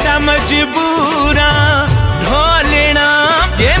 मजबूरा ढोलना जे